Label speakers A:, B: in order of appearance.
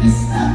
A: It's